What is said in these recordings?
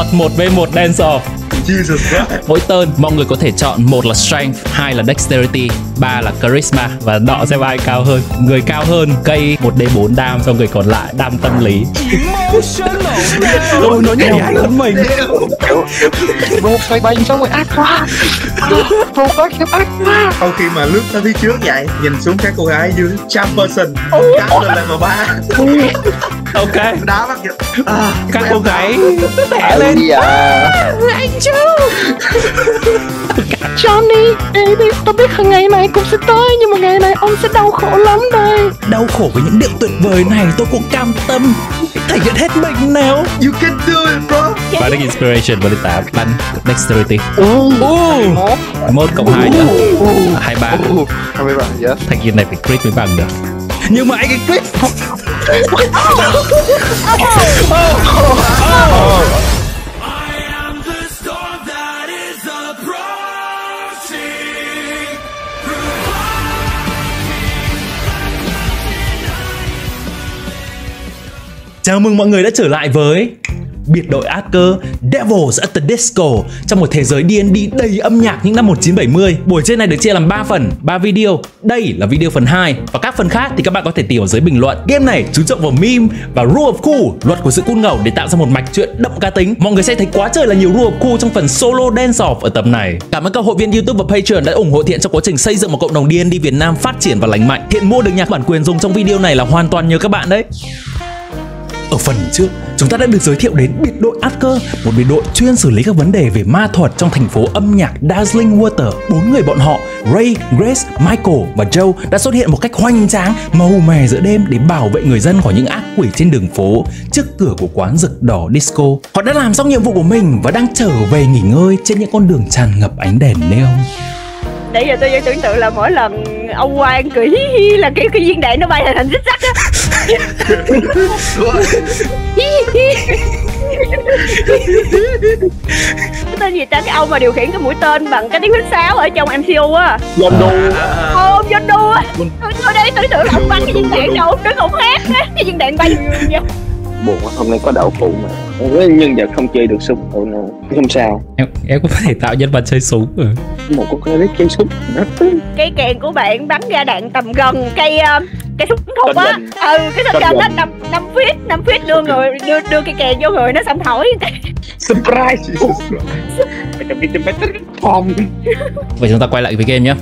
Luật 1v1 dance off Jesus Christ. Mỗi turn mọi người có thể chọn một là strength, hai là dexterity, ba là charisma và đọ xem ai cao hơn. Người cao hơn cây 1d4 đam cho người còn lại đam tâm lý. Ôi nó nhảy hơn mình. một xoay bành xong rồi ác quá. Một phát khiếp ác quá. Sau khi mà lướt tới phía trước vậy Nhìn xuống các cô gái dưới Trăm person Cắt lên level 3 Ok, Đá bắt giật à, các cô gái tẻ lên. bây giờ Johnny, baby, tôi biết ngày này cũng sẽ tới nhưng mà ngày này ông sẽ đau khổ lắm đây. Đau khổ với những điều tuyệt vời này tôi cũng cam tâm. Thể hiện hết mình nào. You can do it bro. Bardic Inspiration với 8 Bắn Dexterity uh, uh, 1 cộng 2 nữa 23 hai mươi ba yes. Thành viên này phải crit mới bằng được. Nhưng mà anh ấy crit Chào mừng mọi người đã trở lại với biệt đội Asker Devils at the Disco trong một thế giới D&D đầy âm nhạc những năm 1970. Buổi trên này được chia làm 3 phần, 3 video. Đây là video phần 2 và các phần khác thì các bạn có thể tìm ở dưới bình luận. Game này chú trọng vào meme và rule of cool, luật của sự cool ngầu để tạo ra một mạch truyện đậm cá tính. Mọi người sẽ thấy quá trời là nhiều rule of cool trong phần solo dance off ở tập này. Cảm ơn các hội viên YouTube và Patreon đã ủng hộ Thiện trong quá trình xây dựng một cộng đồng D&D Việt Nam phát triển và lành mạnh. Thiện mua được nhạc bản quyền dùng trong video này là hoàn toàn nhờ các bạn đấy. Ở phần trước, chúng ta đã được giới thiệu đến biệt đội Asker, một biệt đội chuyên xử lý các vấn đề về ma thuật trong thành phố âm nhạc Dazzling Water. Bốn người bọn họ, Ray, Grace, Michael và Joe đã xuất hiện một cách hoành tráng, màu mè giữa đêm để bảo vệ người dân khỏi những ác quỷ trên đường phố trước cửa của quán rực đỏ disco. Họ đã làm xong nhiệm vụ của mình và đang trở về nghỉ ngơi trên những con đường tràn ngập ánh đèn neon. Để giờ tôi tưởng tượng là mỗi lần ông Quang cười hí hí là cái cái viên đạn nó bay thành hình xích sắt á. Cái tên gì ta? Cái ông mà điều khiển cái mũi tên bằng cái tiếng huýt sáo ở trong MCU á John Doe Ô ông John Doe á tôi, đây tưởng tượng là ông bắn cái viên đạn đâu đứng ông hát á. Cái viên đạn bay vô buồn quá hôm nay có đậu phụ mà. Với nhân vật không chơi được súng. Oh no không sao. Em em có thể tạo nhân vật chơi súng ừ. một có cái chơi súng. Cái kèn của bạn bắn ra đạn tầm gần cây ờ, cây súng thục á. ừ cái súng Shotgun. nó năm năm feet năm feet đưa người đưa, đưa cái kèn vô người nó xong thổi. Surprise. Phòng Vậy chúng ta quay lại với game nhé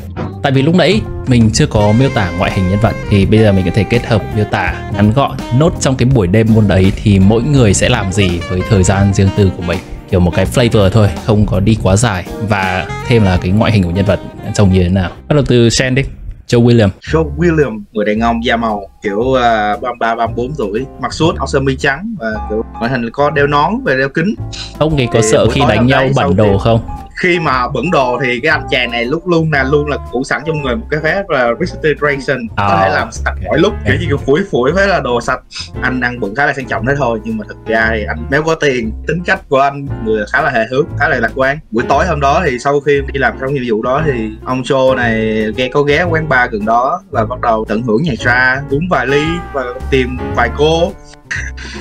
Tại vì lúc nãy mình chưa có miêu tả ngoại hình nhân vật Thì bây giờ mình có thể kết hợp miêu tả ngắn gọn Nốt trong cái buổi đêm môn đấy thì mỗi người sẽ làm gì với thời gian riêng tư của mình. Kiểu một cái flavor thôi, không có đi quá dài. Và thêm là cái ngoại hình của nhân vật trông như thế nào. Bắt đầu từ Shen đi Joe William. Joe William người đàn ông da màu kiểu uh, 33 34 tuổi mặc suit áo sơ mi trắng và kiểu ngoại hình có đeo nón và đeo kính. Ông ấy có Thì sợ khi đánh nhau bản đồ không? Khi mà bẩn đồ thì cái anh chàng này lúc luôn là luôn là cụ sẵn trong người một cái phép là restoration có À, thể làm sạch mọi lúc kiểu như kiểu phủi phủi phép là đồ sạch. Anh ăn bận khá là sang trọng thế thôi nhưng mà thực ra thì anh nếu có tiền tính cách của anh người khá là hề hước khá là lạc quan. Buổi tối hôm đó thì sau khi đi làm xong nhiệm vụ đó thì ông Joe này ghé có ghé quán bar gần đó và bắt đầu tận hưởng nhạc ra uống vài ly và tìm vài cô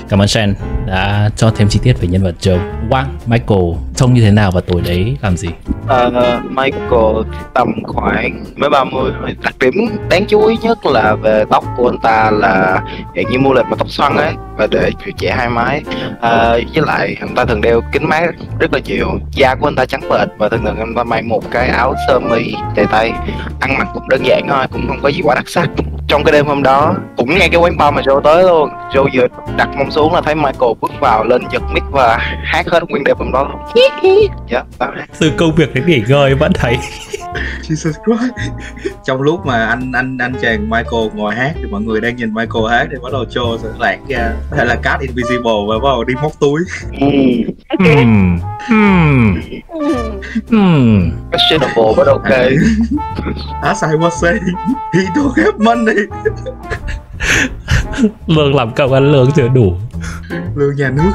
Cảm ơn Shen đã cho thêm chi tiết về nhân vật Joe Wang, Michael trông như thế nào và tuổi đấy làm gì? Uh, Michael tầm khoảng mấy 30 mươi. đặc điểm đáng chú ý nhất là về tóc của anh ta là dạng như mua lệch mà tóc xoăn ấy và để trẻ hai mái uh, với lại anh ta thường đeo kính mát rất là chịu. da của anh ta trắng bệch và thường thường anh ta mang một cái áo sơ mi dài tay ăn mặc cũng đơn giản thôi cũng không có gì quá đặc sắc trong cái đêm hôm đó cũng ngay cái quán bar mà Joe tới luôn. Joe vừa đặt mông xuống là thấy Michael bước vào lên giật mic và hát hết nguyên đêm hôm đó luôn. Dạ đó. Từ công việc đến nghỉ ngơi vẫn thấy Jesus Christ trong lúc mà anh anh anh chàng Michael ngồi hát thì mọi người đang nhìn Michael hát thì bắt đầu Joe sẽ lạc ra có thể là cast invisible và bắt đầu đi móc túi Ừ. Hmm. Hmm. Ừ. Hmm. questionable but okay As I was saying he don't have money Lương làm công ăn lương chưa? Đủ. Lương nhà nước.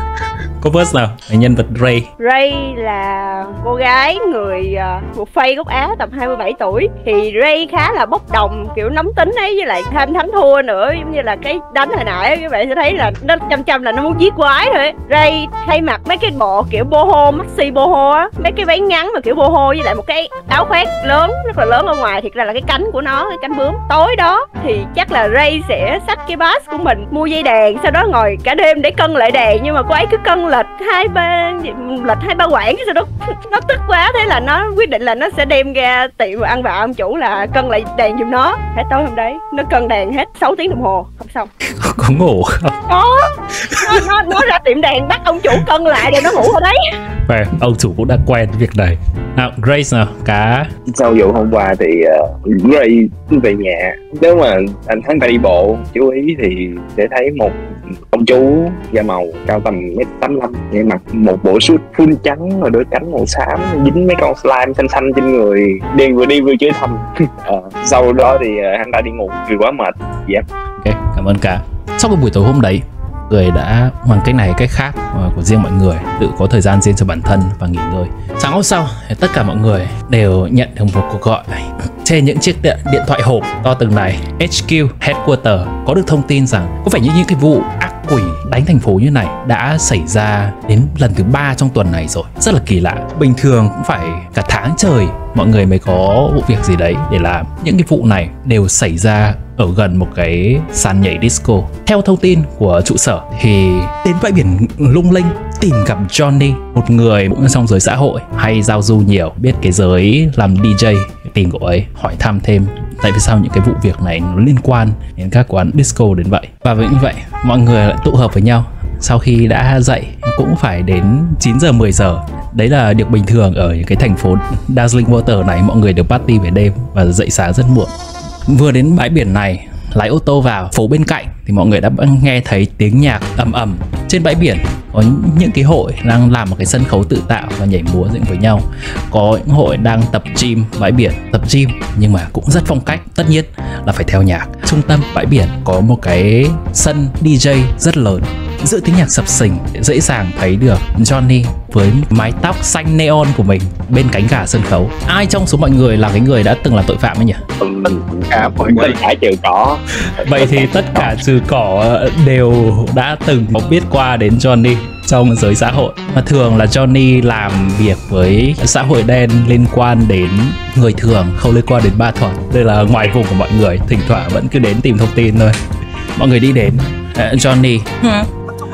Có verse nào? Về nhân vật Ray. Ray là cô gái người uh, một phay gốc Á tầm 27 tuổi. Thì Ray khá là bốc đồng kiểu nóng tính ấy với lại tham thắng thua nữa giống như là cái đánh hồi nãy các bạn sẽ thấy là nó chăm chăm là nó muốn giết quái thôi. Ấy. Ray thay mặc mấy cái bộ kiểu boho maxi boho á mấy cái váy ngắn mà kiểu boho với lại một cái áo khoác lớn rất là lớn ở ngoài. Thiệt ra là cái cánh của nó cái cánh bướm. Tối đó thì chắc là Ray sẽ xách cái bass của mình mua dây đàn sau đó ngồi cả đêm để cân lại đàn nhưng mà cô ấy cứ cân lệch hai ba lệch hai ba quãng sau đó nó tức quá thế là nó quyết định là nó sẽ đem ra tiệm ăn vạ ông chủ là cân lại đàn giùm nó. Hết tối hôm đấy nó cân đàn hết 6 tiếng đồng hồ không xong. Có ngủ không? Có. Nó, nó, nó ra tiệm đàn bắt ông chủ cân lại rồi nó ngủ ở đấy. Về, ông chủ cũng đã quen việc này. Nào Grace nào cá sau vụ hôm qua thì uh, Ray về nhà. Nếu mà anh hắn ta đi bộ chú ý thì sẽ thấy một ông chú da màu cao tầm mét tám năm nhưng mặc một bộ suit full trắng và đôi cánh màu xám dính mấy con slime xanh xanh trên người đi vừa đi vừa chơi thầm. Ờ, sau đó thì uh, hắn ta đi ngủ vì quá mệt. Dạ. Ok cảm ơn cả. Sau cái buổi tối hôm đấy người đã bằng cách này cách khác ờ, của riêng mọi người tự có thời gian riêng cho bản thân và nghỉ ngơi. Sáng hôm sau tất cả mọi người đều nhận được một cuộc gọi trên những chiếc điện, điện thoại hộp to từng này HQ Headquarter có được thông tin rằng có phải như những cái vụ ác quỷ đánh thành phố như này đã xảy ra đến lần thứ ba trong tuần này rồi. Rất là kỳ lạ. Bình thường cũng phải cả tháng trời mọi người mới có vụ việc gì đấy để làm. Những cái vụ này đều xảy ra ở gần một cái sàn nhảy disco. Theo thông tin của trụ sở, thì đến bãi biển lung linh tìm gặp Johnny, một người cũng trong giới xã hội, hay giao du nhiều, biết cái giới làm DJ tìm cậu ấy, hỏi thăm thêm tại vì sao những cái vụ việc này nó liên quan đến các quán disco đến vậy? Và vì như vậy, mọi người lại tụ hợp với nhau. Sau khi đã dậy, cũng phải đến 9 giờ 10 giờ. Đấy là điều bình thường ở những cái thành phố Dazzling Water này. Mọi người đều party về đêm và dậy sáng rất muộn. Vừa đến bãi biển này lái ô tô vào phố bên cạnh thì mọi người đã nghe thấy tiếng nhạc ầm ầm trên bãi biển. Có những cái hội đang làm một cái sân khấu tự tạo và nhảy múa dựng với nhau. Có những hội đang tập gym bãi biển, tập gym nhưng mà cũng rất phong cách. Tất nhiên là phải theo nhạc. Trung tâm bãi biển có một cái sân DJ rất lớn giữa tiếng nhạc sập sình dễ dàng thấy được Johnny với mái tóc xanh neon của mình bên cánh gà sân khấu. Ai trong số mọi người là cái người đã từng là tội phạm ấy nhỉ? Cả mọi người cả trừ cỏ. vậy thì tất cả trừ cỏ đều đã từng có biết qua đến Johnny trong giới xã hội. Mà thường là Johnny làm việc với xã hội đen liên quan đến người thường không liên quan đến ba thuật đây là ngoài vùng của mọi người thỉnh thoảng vẫn cứ đến tìm thông tin thôi. Mọi người đi đến à, Johnny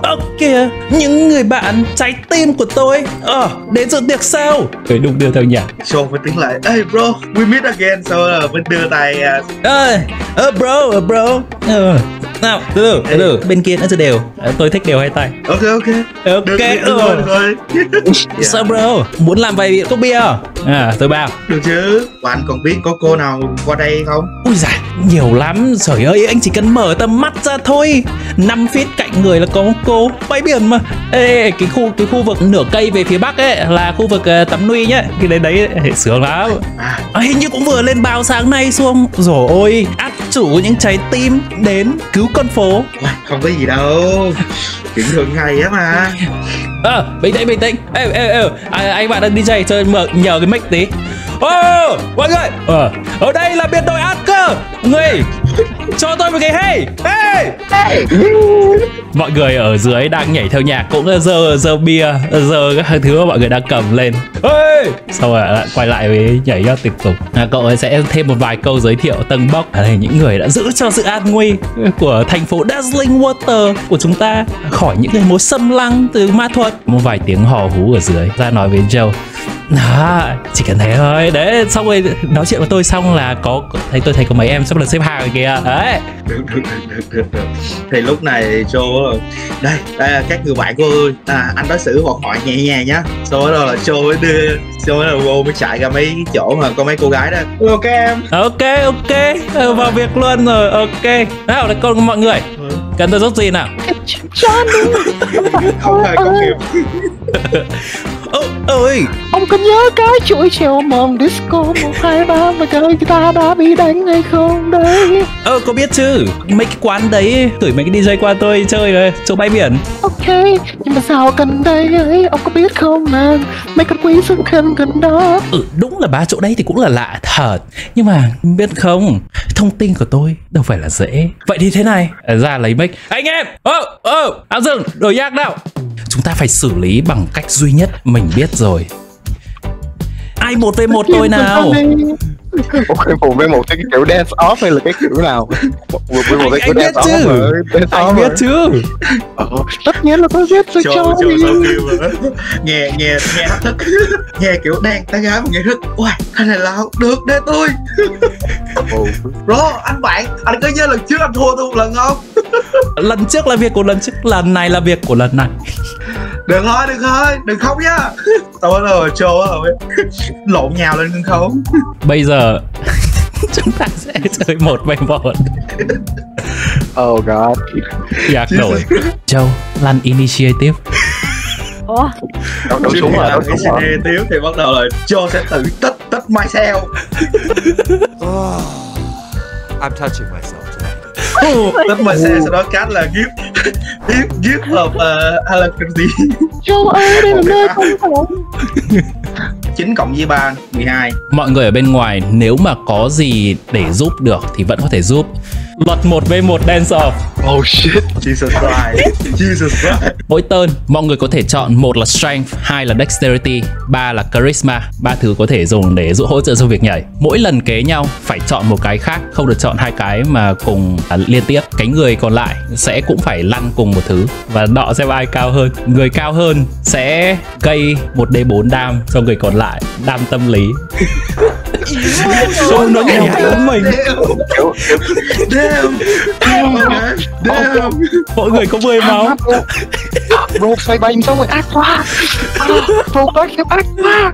Ơ kìa, những người bạn trái tim của tôi. Ờ, đến dự tiệc sao? Người đung đưa theo nhạc show với tiếng lại. Hey bro we meet again sau đó là mình đưa tay à, ờ bro, ờ bro. Ờ, nào, từ từ, từ từ. Bên kia nó sẽ đều. Ờ, Tôi thích đều hai tay ok ok. Ok, được rồi. được rồi. Sao bro, muốn làm vài cốc bia À, tôi bao được chứ. Anh còn biết có cô nào qua đây không? Ui giời, nhiều lắm. Trời ơi, anh chỉ cần mở tầm mắt ra thôi. 5 feet cạnh người là có một cô Bãi biển mà. Ê, cái khu cái khu vực nửa cây về phía bắc ấy Là khu vực uh, tắm nuôi nhá. Cái đấy đấy, sướng lắm. À. À, Hình như cũng vừa lên báo sáng nay xuống. Rồi ôi, át chủ những trái tim Đến cứu con phố. Không có gì đâu. Chuyện thường ngày á mà. Ờ, bình tĩnh, bình tĩnh. Ê, ê, ê, à, anh bạn đang DJ chơi mở, nhờ cái mic tí. Ô, mọi người. Ờ, ở đây là biệt đội át cơ Người, cho tôi một cái hey Hey. Mọi người ở dưới đang nhảy theo nhạc Cũng giơ giơ bia Giơ các thứ mà mọi người đang cầm lên. Hey. Sau rồi lại quay lại với nhảy nhót tiếp tục. À, Cậu ấy sẽ thêm một vài câu giới thiệu tầng bốc. Đây những người đã giữ cho sự an nguy Của thành phố Dazzling Water Của chúng ta Khỏi những cái mối xâm lăng từ ma thuật. Một vài tiếng hò hú ở dưới. Ra nói với Joe À, chỉ cần thế thôi. Đấy xong rồi nói chuyện với tôi xong là có thấy tôi thấy có mấy em sắp được xếp hàng rồi kìa. Đấy. Được được được được được, thì lúc này Joe đây đây là các người bạn của tôi. À, anh đối xử hoạt hỏi nhẹ nhàng nhá. Sau đó là Joe mới đưa Joe là vô mới chạy ra mấy chỗ mà có mấy cô gái đó. Ok em. Ok ok. Ờ, vào việc luôn rồi. Ok. Nào là con mọi người. Cần tôi giúp gì nào? Không hề công nghiệp ơ ơi. Ông có nhớ cái chuỗi treo mòn disco 123 Và cái guitar đã bị đánh hay không đấy? Ơ có biết chứ? Mấy cái quán đấy gửi mấy cái DJ qua tôi chơi rồi chỗ bãi biển. Ok, nhưng mà sao gần đây ấy? Ông có biết không là mấy con quý xuất hiện gần đó? Ừ đúng là ba chỗ đấy thì cũng là lạ thật. Nhưng mà biết không thông tin của tôi đâu phải là dễ. Vậy thì thế này ra lấy mic. Anh em ơ ơ áo rừng đổi nhạc nào chúng ta phải xử lý bằng cách duy nhất mình biết rồi. Ai một v một tôi nào? Một cái một với một cái kiểu dance off hay là cái kiểu nào? Một với một cái kiểu dance chứ. off mà dance anh off biết chứ? Ờ, Tất nhiên là tôi biết rồi cho nghe nghe nghe thức. Nghe kiểu đang tán gái mà nghe thức. Ôi anh này là được để tôi. Bro anh bạn anh có nhớ lần trước anh thua tôi một lần không? Lần trước là việc của lần trước lần này là việc của lần này đừng thôi đừng thôi đừng khóc nhá. Tôi là show rồi. Lộn nhào lên sân khấu bây giờ chúng ta sẽ chơi một về một oh god. Nhạc đổi châu lăn initiative. Ủa? Chứ súng khi rồi cái súng rồi. Tiếu thì bắt đầu là Joe sẽ tự tích tích myself Oh, I'm touching myself tonight. tích myself sau đó cắt là gift gift gift of uh, Alacrity Châu ơi, đây là nơi công cộng 9 cộng với 3 12 mọi người ở bên ngoài nếu mà có gì để giúp được thì vẫn có thể giúp luật 1 v 1 dance off. Oh shit. Jesus Christ. Jesus Christ. Mỗi turn mọi người có thể chọn một là strength hai là dexterity ba là charisma. Ba thứ có thể dùng để giúp hỗ trợ cho việc nhảy. Mỗi lần kế nhau phải chọn một cái khác không được chọn hai cái mà cùng à, liên tiếp. Cái người còn lại sẽ cũng phải lăn cùng một thứ và đọ xem ai cao hơn. Người cao hơn sẽ gây một d 4 đam cho người còn lại đam tâm lý. Ôi, nó nhảy mình. kiểu Damn Okay Damn mỗi người có 10 máu bro xoay bay xong rồi ác quá À, quá khiếp ác quá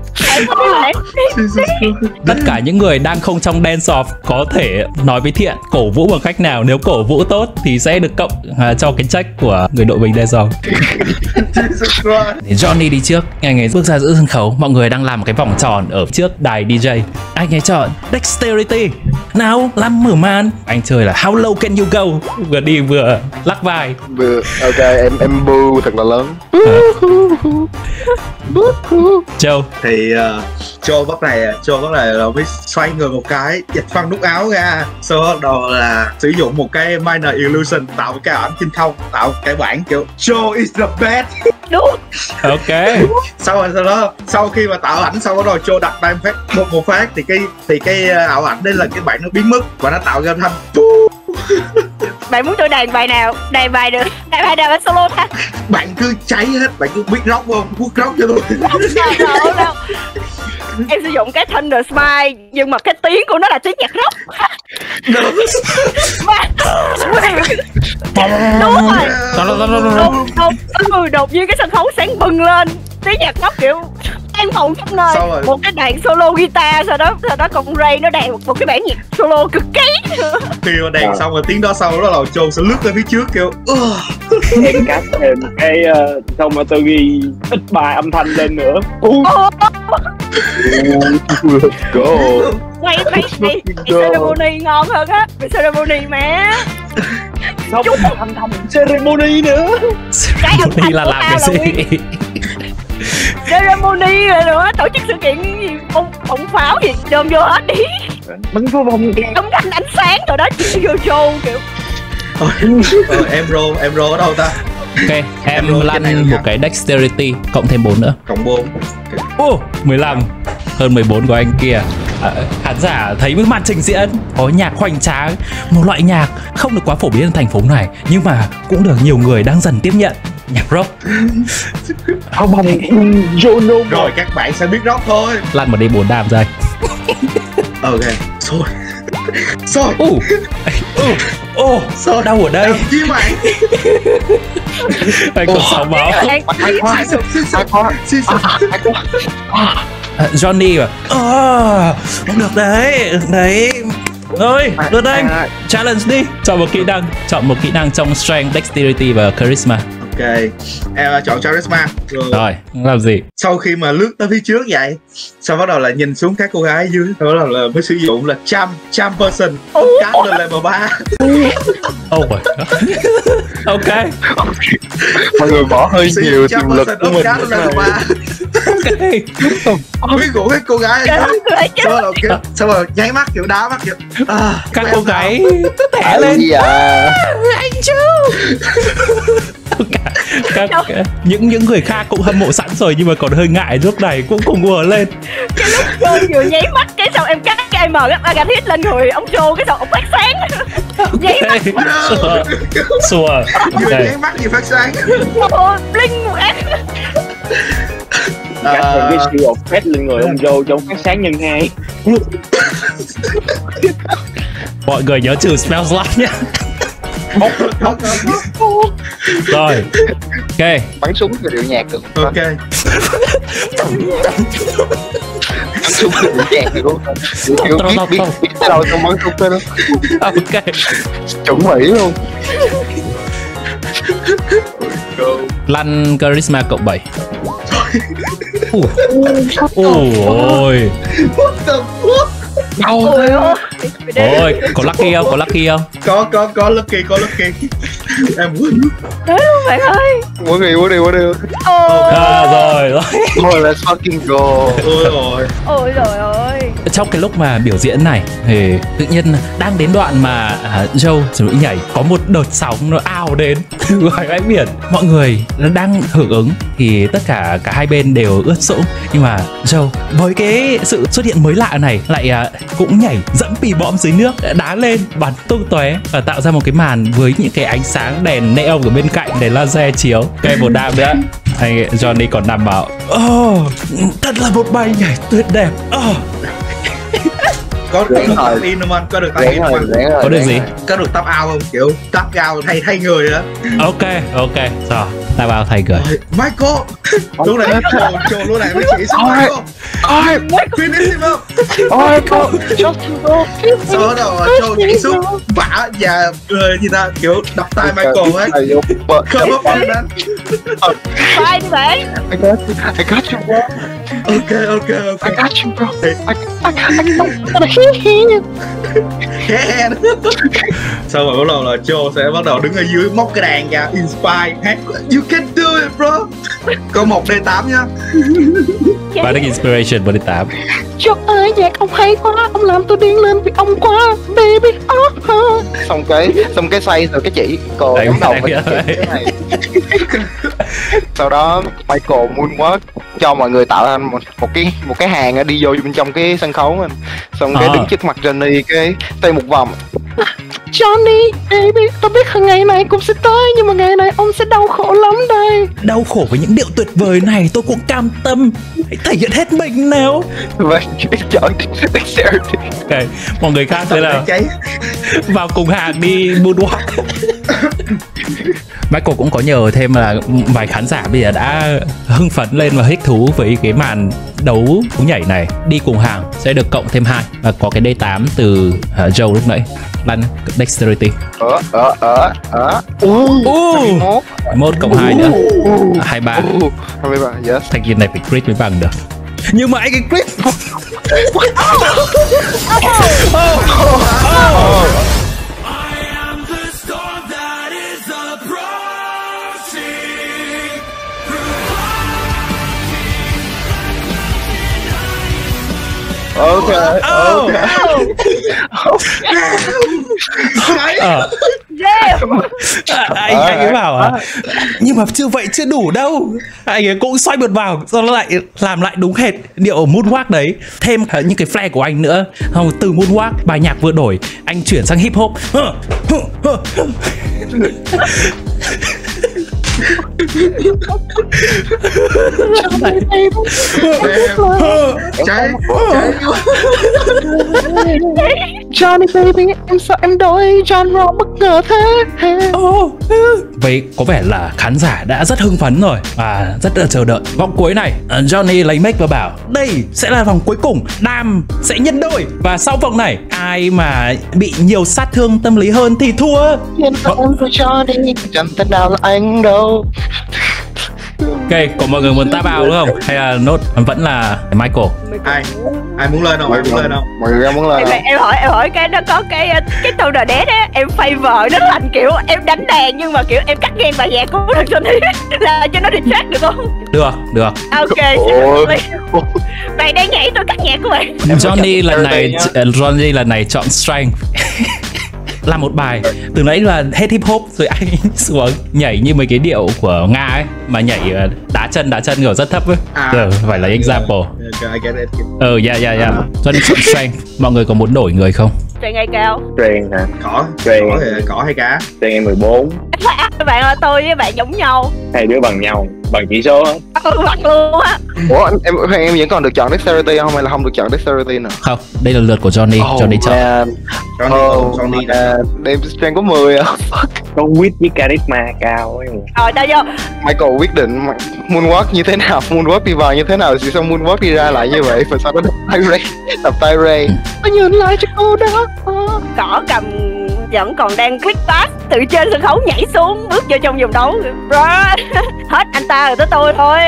em tất cả những người đang không trong dance off có thể nói với thiện cổ vũ bằng cách nào? Nếu cổ vũ tốt thì sẽ được cộng à, cho cái check của người đội bình dance off. Johnny đi trước. Anh ấy bước ra giữa sân khấu mọi người đang làm một cái vòng tròn ở trước đài DJ. Anh ấy chọn dexterity nào làm mở màn. Anh chơi là how low can you go? Vừa đi vừa lắc vai. Vừa ok em em boo thật là lớn Joe thì uh, bắt này Joe bắt này là mới xoay người một cái dịch phăng nút áo ra. Sau đó là sử dụng một cái minor illusion tạo một cái ảnh trên không tạo một cái bản kiểu Joe is the best. Đúng. Ok. Sau rồi sau đó sau khi mà tạo ảnh xong rồi Joe đặt tay một phát một, một phát thì cái thì cái uh, ảo ảnh đây là cái bản nó biến mất và nó tạo ra âm thanh bạn muốn tôi đàn bài nào? Đàn bài được. Đàn bài nào là solo ta? Bạn cứ cháy hết bạn cứ biết rock không quốc rock cho tôi. Không đâu đâu em sử dụng cái Thunder Smile nhưng mà cái tiếng của nó là tiếng nhạc rock. Đúng rồi. Đột đột ừ, đột nhiên cái sân khấu sáng bừng lên. Tiếng nhạc rock kiểu em phòng khắp nơi. Rồi. một cái đàn solo guitar sau đó sau đó còn Ray nó đàn một, một cái bản nhạc solo cực kỳ. Khi mà đàn xong rồi tiếng đó sau đó là Joe sẽ lướt lên phía trước "Ugh." em cắt thêm cái uh, xong mà tôi ghi ít bài âm thanh lên nữa. Go quay quay quay ceremony ngon hơn á. Ceremony mà. Xong âm thanh ceremony nữa. Cái âm đi thanh là làm cái gì ceremony rồi nữa tổ chức sự kiện gì? Bông bông pháo gì? Đơm vô hết đi. Bắn pháo bông. Âm thanh ánh sáng rồi đó chỉ vô show kiểu. Ờ, em roll em roll ở đâu ta? Ok em Em lăn một cái dexterity cộng thêm 4 nữa. Cộng 4 Ô, 15 Hơn 14 của anh kia. À, Khán giả thấy với màn trình diễn Có nhạc hoành tráng Một loại nhạc không được quá phổ biến ở thành phố này Nhưng mà cũng được nhiều người đang dần tiếp nhận Nhạc rock. Pháo bông Jono rồi các bạn sẽ biết rock thôi. Lăn một đi 4 đam ra ok rồi rồi Ô, ô, rồi đau ở đây. Chi bạn Anh có 6 máu xì sụp xì sụp xì sụp à, Johnny à Ờ, Được đấy, đấy. Rồi, được đây. Challenge đi. Chọn một kỹ năng Chọn một kỹ năng trong Strength, Dexterity và Charisma ok. Em ờ, chọn charisma. Rồi. Rồi, làm gì? sau khi mà lướt tới phía trước vậy sau bắt đầu là nhìn xuống các cô gái dưới sau bắt đầu là mới sử dụng là trăm trăm person cát lên level ba. Oh my god. ok, mọi người bỏ hơi sử nhiều tiềm lực của mình cát lên level ba. Ok. ví dụ cái cô gái chứ sau đầu kiểu sau rồi nháy mắt kiểu đá mắt kiểu à, Các cô gái tẻ lên. gì à Anh chú. Các, các, những những người khác cũng hâm mộ sẵn rồi nhưng mà còn hơi ngại lúc này cũng cùng ùa lên. Joe vừa nháy mắt cái xong em cắt cái em mở cái Agatha lên người ông Joe cái xong ông phát sáng nháy mắt Sure. Sure. vừa Ok. nháy mắt gì phát sáng bling một cái Gắt thêm Ờ, cái of phép lên người ông Joe trong phát sáng nhân hai Mọi người nhớ trừ spell slot nhé. Rồi. Ok. bắn súng thì điệu nhạc được ok bắn súng thì điệu nhạc được kiểu biết biết biết tới đâu trong bắn súng tới đó Ok. chuẩn mỹ luôn Lăn charisma cộng 7. Ui. Ôi. đâu ôi ôi Ôi, có lucky không? Có lucky không? có có có lucky có lucky. Em muốn. Tới luôn bạn ơi. Muốn đi muốn đi muốn đi. Ôi. À, rồi, rồi. thôi let's fucking go. Ôi rồi. Ôi trời ơi trong cái lúc mà biểu diễn này thì tự nhiên đang đến đoạn mà uh, Joe chuẩn bị nhảy có một đợt sóng nó ào đến từ ngoài bãi biển. Mọi người nó đang hưởng ứng thì tất cả cả hai bên đều ướt sũng nhưng mà Joe với cái sự xuất hiện mới lạ này lại uh, cũng nhảy dẫm pì bõm dưới nước đá lên bắn tung tóe và tạo ra một cái màn với những cái ánh sáng đèn neon ở bên cạnh đèn laser chiếu. Cây một đam nữa anh Johnny còn nằm bảo oh, thật là một bài nhảy tuyệt đẹp oh có Ráng được tap in không? Anh có được tap ráng in không? anh Có được gì? có được tap out không? Kiểu tap out thay thay người đó ok ok. Rồi ta vào thầy cười Rồi, Michael! Lúc này trồ trồ lúc này mới chỉ xong Ôi. Michael. Ôi. Finish him up. Ôi cô. Shot go sau đó trồ nhảy xuống bả và người gì ta? Kiểu đập tay Michael ấy. come up lên anh Bye đi bạn. I got you. I got you bro. Ok ok I ok got you bro. I, I, yeah. sau rồi bắt đầu là Joe sẽ bắt đầu đứng ở dưới móc cái đàn ra inspire. Hát you can do it bro. Có một d 8 nhá. Và được inspiration 48 Trời ơi nhạc ông hay quá. Ông làm tôi điên lên vì ông quá. Baby oh, oh. xong cái xong cái xoay rồi cái chỉ cô đóng đầu với cái này. Sau đó Michael moonwalk cho mọi người tạo thành một, một cái một cái hàng đi vô bên trong cái sân khấu mình xong cái À. đứng trước mặt Johnny cái tay một vòng. Johnny Baby tôi biết ngày này cũng sẽ tới Nhưng mà ngày này ông sẽ đau khổ lắm đây. Đau khổ với những điệu tuyệt vời này tôi cũng cam tâm. Hãy thể hiện hết mình nào. Và chọn dexterity ok mọi người khác thế là cháy. Vào cùng hàng đi moonwalk Michael cũng có nhờ thêm là vài khán giả bây giờ đã hưng phấn lên và thích thú với cái màn đấu cú nhảy này. Đi cùng hàng sẽ được cộng thêm hai và có cái D8 từ uh, Joe lúc nãy. Lăn dexterity ở ở ở ở uh, một cộng hai nữa. Hai ba. Hai ba yes. Thanh niên này phải crit mới bằng được. Nhưng mà anh cái crit. Ok oh. Cháy Ờ, Yeah à, anh anh ấy bảo à nhưng mà chưa vậy chưa đủ đâu. Anh ấy cũng xoay một vào đó lại làm lại đúng hệt điệu moonwalk đấy. Thêm cả những cái flair của anh nữa. Không từ moonwalk bài nhạc vừa đổi anh chuyển sang hip hop cháy cháy. Johnny baby em sợ em đổi genre bất ngờ thế. Vậy có vẻ là khán giả đã rất hưng phấn rồi và rất là chờ đợi vòng cuối này. Ờ, Johnny lấy mic và bảo đây sẽ là vòng cuối cùng. Đam sẽ nhân đôi. Và sau vòng này ai mà bị nhiều sát thương tâm lý hơn thì thua. Nhân em với Johnny. Chẳng thể nào là anh đâu Ok, có mọi người muốn ta vào đúng không? Hay là nốt vẫn là Michael? ai ai muốn lên không ai muốn lên không mọi người muốn lên em, không? em hỏi em hỏi cái nó có cái cái tâu đờ đét á em favor nó thành kiểu em đánh đàn nhưng mà kiểu em cắt ngang bài nhạc của được Johnny là cho nó distract được không Được, được. ok Ôi. mày đang nhảy tôi cắt nhạc của mày Johnny lần này ờ, Johnny lần này chọn strength làm một bài từ nãy là hết hip hop rồi anh xuống nhảy như mấy cái điệu của nga ấy mà nhảy ờ, đá chân đá chân kiểu rất thấp ấy. À. Giờ phải lấy example. ờ dạ dạ dạ Johnny chọn strength. Mọi người có muốn đổi người không? Trời ngày cao? Trend hả? cỏ Trend. cỏ cỏ hay cá. Trend em 14 các bạn ơi tôi với bạn giống nhau. Hai đứa bằng nhau Bằng chỉ số hết ừ, mặt luôn á. Ủa anh- em em vẫn còn được chọn dexterity không hay là không được chọn dexterity nữa? Không đây là lượt của Johnny. Johnny chọn. man. Johnny Oh, Johnny đã man. Đem strength có 10 à. Có wit với charisma cao ấy. Rồi tao vô? Michael quyết định moonwalk như thế nào? Moonwalk đi vào như thế nào? Thì sao moonwalk đi ra lại như vậy? Và sau đó đập tay Ray đập tay Ray Tôi nhìn lại cho cô đó. Cỏ cầm vẫn còn đang click pass từ trên sân khấu nhảy xuống bước vô trong vòng đấu. Rồi hết anh ta rồi tới tôi thôi.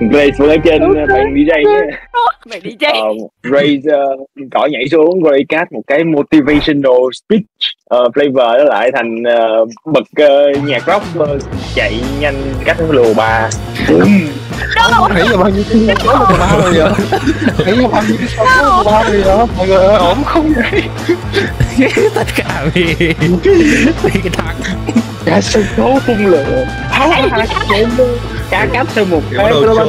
Grace vẫn ở trên bàn DJ nhé. Mày đi chơi Ờ, Grace uh, cỏ nhảy xuống Grace cast một cái motivational speech uh, flavor đó lại thành uh, bật uh, nhạc rock uh, chạy nhanh cách lùa bà. Thấy là bao nhiêu cái số của ba rồi vậy thấy là bao nhiêu cái số của ba rồi vậy mọi người ơi ổn không vậy? Tất cả vì vì cái thằng. Cả sân khấu tung lửa. Tháo hạt chạy lên cá cắp thêm một cái thôi thôi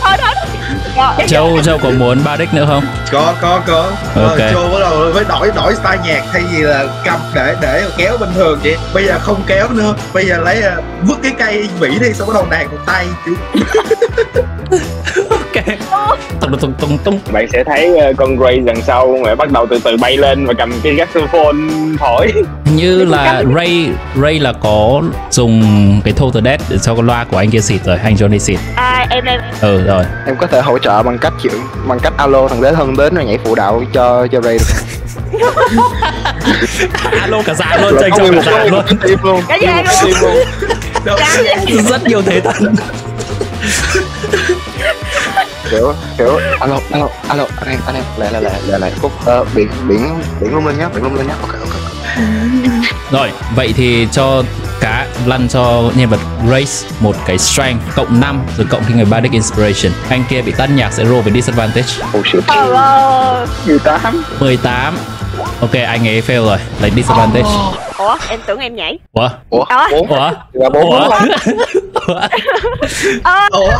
thôi Châu Châu có muốn ba đích nữa không có có có Ok. okay. bắt đầu với đổi đổi style nhạc thay vì là cầm để để kéo bình thường vậy bây giờ không kéo nữa bây giờ lấy uh, vứt cái cây vĩ đi xong bắt đầu đàn một tay ok. Tung tung tung tung bạn sẽ thấy uh, con Grace đằng sau mà bắt đầu từ từ bay lên và cầm cái saxophone thổi. Như là Ray Ray là có dùng cái Total Death để cho con loa của anh kia xịt rồi anh Johnny xịt. À, em em. Ừ rồi. Em có thể hỗ trợ bằng cách chịu bằng cách alo thằng đế thân đến rồi nhảy phụ đạo cho cho Ray được. Alo cả dàn luôn cho nguyên cả một dàn luôn. dàn team luôn. rất nhiều thế thân kiểu kiểu alo alo alo anh em anh em. Lại lại lại lại lại phút ờ, biển biển biển lung lên nhá biển lung lên nhá. Ok ok rồi vậy thì cho cá lăn cho nhân vật Race một cái strength cộng 5 rồi cộng cái người Bardic Inspiration. Anh kia bị tắt nhạc sẽ roll với disadvantage. Oh shit. Trời ơi 18 18 ok anh ấy fail rồi. Lấy disadvantage. Ủa em tưởng em nhảy. Ủa? Ủa? Đó. bốn. Ủa? Là bốn ủa? Ủa? ủa?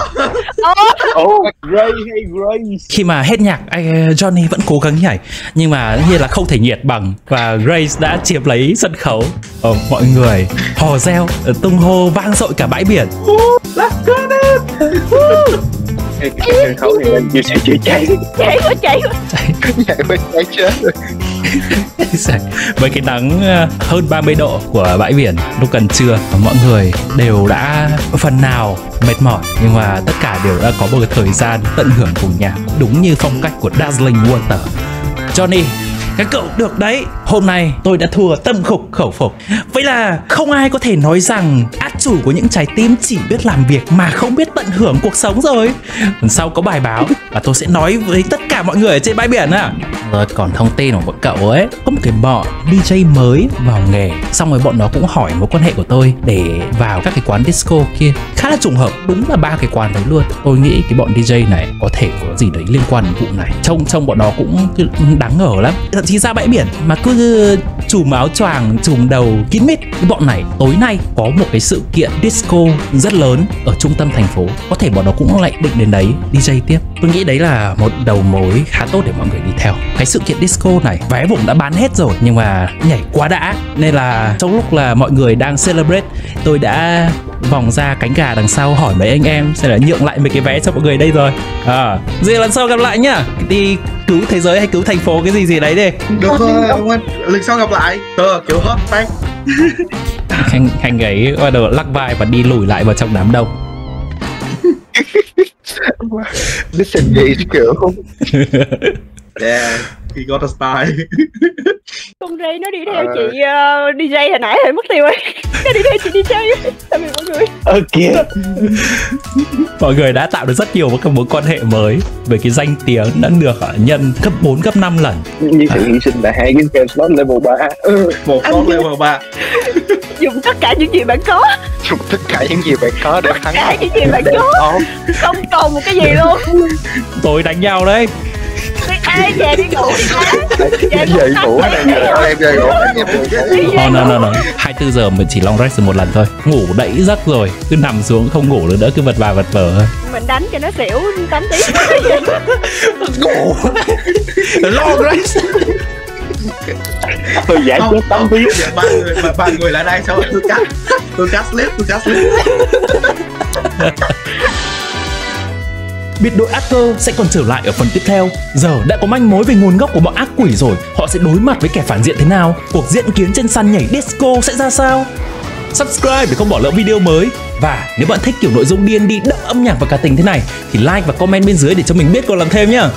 Oh Grace hay Grace? Khi mà hết nhạc anh Johnny vẫn cố gắng nhảy. Nhưng mà như là không thể nhiệt bằng. Và Grace đã chiếm lấy sân khấu. Ờ, mọi người hò reo ờ, tung hô vang dội cả bãi biển. Cái cái sân khấu này lên chia sẻ chữa cháy chạy quá chạy quá. Nhảy với cái chết rồi. Với cái nắng ờ, hơn 30 độ của bãi biển lúc gần trưa mọi người đều đã phần nào mệt mỏi. Nhưng mà tất cả đều đã có một cái thời gian tận hưởng cùng nhau. Đúng như phong cách của Dazzling Water. Johnny các cậu được đấy. Hôm nay tôi đã thua tâm khục khẩu phục. Vậy là không ai có thể nói rằng Át chủ của những trái tim chỉ biết làm việc Mà không biết tận hưởng cuộc sống rồi. Lần sau có bài báo Và tôi sẽ nói với tất cả mọi người ở trên bãi biển à Rồi còn thông tin của bọn cậu ấy. Có một cái bọn DJ mới vào nghề. Xong rồi bọn nó cũng hỏi mối quan hệ của tôi Để vào các cái quán disco kia. Khá là trùng hợp Đúng là ba cái quán đấy luôn. Tôi nghĩ cái bọn DJ này có thể có gì đấy liên quan đến vụ này. Trông trông bọn nó cũng đáng ngờ lắm chí ra bãi biển mà cứ chùm áo choàng chùm đầu, kín mít. Cái bọn này tối nay có một cái sự kiện disco rất lớn ở trung tâm thành phố. Có thể bọn nó cũng lại định đến đấy DJ tiếp. Tôi nghĩ đấy là một đầu mối khá tốt để mọi người đi theo. Cái sự kiện disco này, vé vùng đã bán hết rồi, nhưng mà nhảy quá đã. Nên là trong lúc là mọi người đang celebrate tôi đã vòng ra cánh gà đằng sau hỏi mấy anh em sẽ là nhượng lại mấy cái vé cho mọi người đây rồi. À gì lần sau gặp lại nhá. Đi cứu thế giới hay cứu thành phố cái gì gì đấy đi. Được thôi ông anh lần sau gặp lại. Ờ kiểu hot phát khanh khanh ấy bắt đầu lắc vai và đi lùi lại vào trong đám đông. Listen gì kiểu yeah he got a style con Ray nó đi theo Ờ. chị uh, DJ hồi nãy rồi mất tiêu rồi nó đi theo chị DJ tạm biệt mọi người ok mọi người đã tạo được rất nhiều các mối quan hệ mới về cái danh tiếng đã được ờ, nhân cấp 4, cấp 5 lần. Như sự hy sinh là hai cái game slot level 3 ừ. một Anh- con level ba. Dùng tất cả những gì bạn có. Dùng tất cả những gì bạn có để thắng cả những gì bạn có. không còn một cái gì luôn. Tôi đánh nhau đấy ai về đi ngủ đi má. Về Dậy ngủ này đi. em dậy ngủ em dậy ngủ Đi về Oh, no, no, no. 24 giờ mình chỉ long rest một lần thôi. Ngủ đẫy giấc rồi Cứ nằm xuống không ngủ được nữa Cứ vật vào vật vờ thôi. Mình đánh cho nó xỉu 8 tiếng Ngủ. Long rest. Tôi giải quyết tấm tiếng. Ba người ba, ba người lại đây sao tôi cắt. Tôi cắt clip tôi cắt clip Biệt đội ác cơ sẽ còn trở lại ở phần tiếp theo. Giờ đã có manh mối về nguồn gốc của bọn ác quỷ rồi. Họ sẽ đối mặt với kẻ phản diện thế nào? Cuộc diễn kiến trên sàn nhảy disco sẽ ra sao? Subscribe để không bỏ lỡ video mới. Và nếu bạn thích kiểu nội dung điên đi đậm âm nhạc và cá tính thế này, Thì like và comment bên dưới để cho mình biết còn làm thêm nhá.